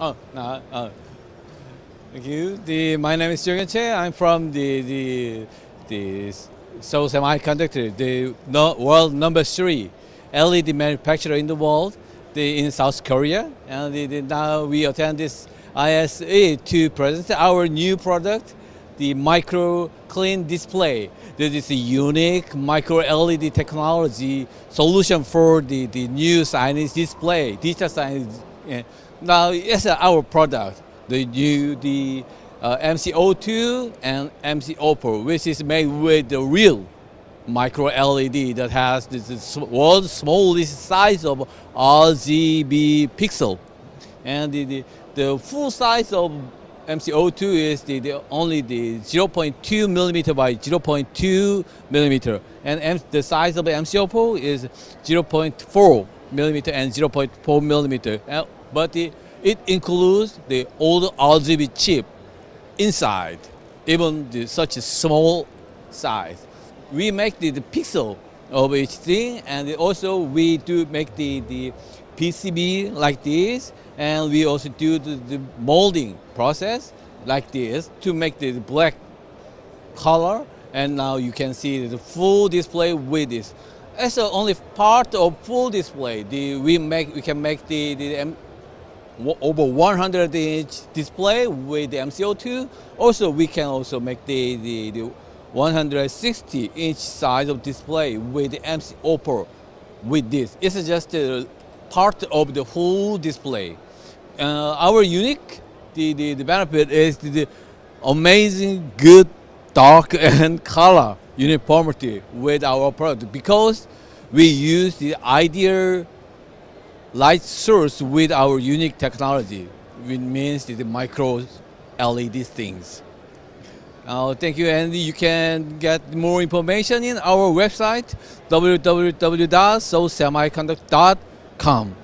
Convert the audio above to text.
Oh, no, uh, thank you. The, my name is Jung Che. I'm from the the the Seoul Semiconductor, the no, world number three LED manufacturer in the world, the, in South Korea. And the, the, now we attend this ISE to present our new product, the micro clean display. This is a unique micro LED technology solution for the, the new signage display, digital signage. Yeah. Now it's our product, the the uh, MC02 and MC04, which is made with the real micro LED that has the world's smallest size of RGB pixel. And the, the, the full size of MC02 is the, the only the 0.2 millimeter by 0.2 millimeter. And M, the size of the MC04 is 0.4 millimeter and 0.4 millimeter. Uh, but the, it includes the old RGB chip inside, even the, such a small size. We make the, the pixel of each thing, and also we do make the, the PCB like this, and we also do the, the molding process like this to make the black color. And now you can see the full display with this. That's only part of full display. The, we make we can make the, the over 100 inch display with the MC02. Also, we can also make the, the, the 160 inch size of display with the MC with this. It's just a part of the whole display. Uh, our unique the, the, the benefit is the, the amazing good dark and color uniformity with our product because we use the ideal light source with our unique technology, which means the micro LED things. Uh, thank you, and you can get more information in our website www.seoulsemiconductor.com.